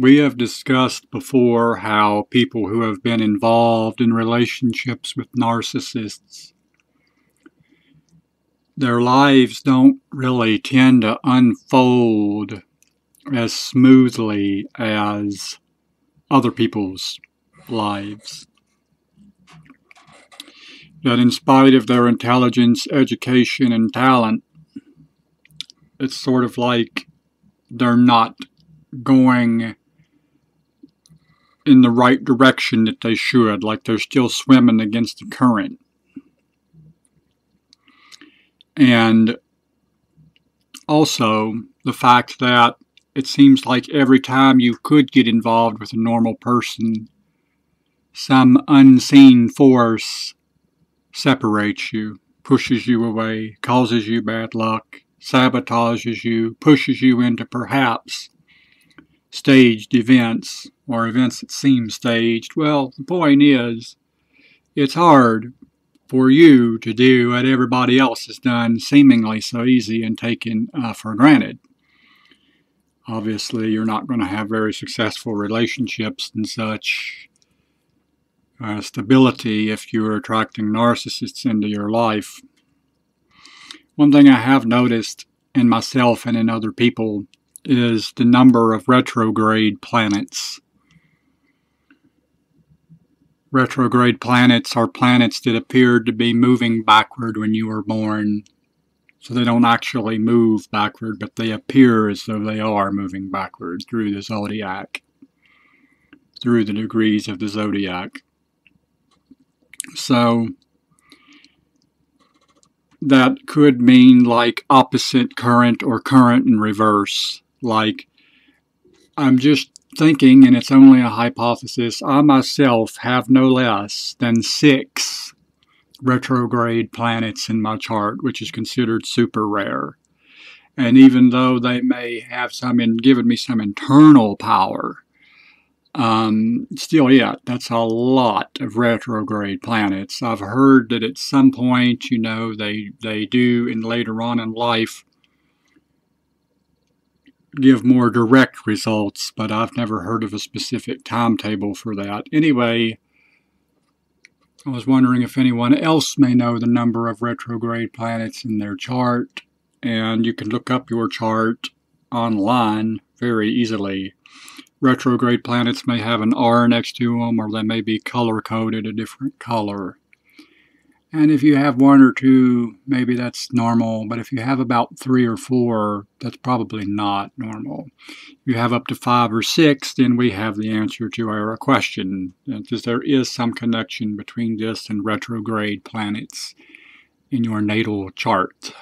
We have discussed before how people who have been involved in relationships with narcissists, their lives don't really tend to unfold as smoothly as other people's lives. That in spite of their intelligence, education, and talent, it's sort of like they're not going in the right direction that they should, like they're still swimming against the current. And also the fact that it seems like every time you could get involved with a normal person, some unseen force separates you, pushes you away, causes you bad luck, sabotages you, pushes you into perhaps staged events or events that seem staged. Well, the point is, it's hard for you to do what everybody else has done seemingly so easy and taken uh, for granted. Obviously, you're not going to have very successful relationships and such uh, stability if you're attracting narcissists into your life. One thing I have noticed in myself and in other people is the number of retrograde planets. Retrograde planets are planets that appeared to be moving backward when you were born. So they don't actually move backward, but they appear as though they are moving backward through the zodiac, through the degrees of the zodiac. So that could mean like opposite current or current in reverse. Like, I'm just thinking, and it's only a hypothesis, I myself have no less than six retrograde planets in my chart, which is considered super rare. And even though they may have some, in, given me some internal power, um, still, yeah, that's a lot of retrograde planets. I've heard that at some point, you know, they they do, and later on in life, give more direct results, but I've never heard of a specific timetable for that. Anyway, I was wondering if anyone else may know the number of retrograde planets in their chart, and you can look up your chart online very easily retrograde planets may have an R next to them or they may be color coded a different color. And if you have one or two, maybe that's normal. But if you have about three or four, that's probably not normal. If you have up to five or six, then we have the answer to our question. Because there is some connection between this and retrograde planets in your natal chart.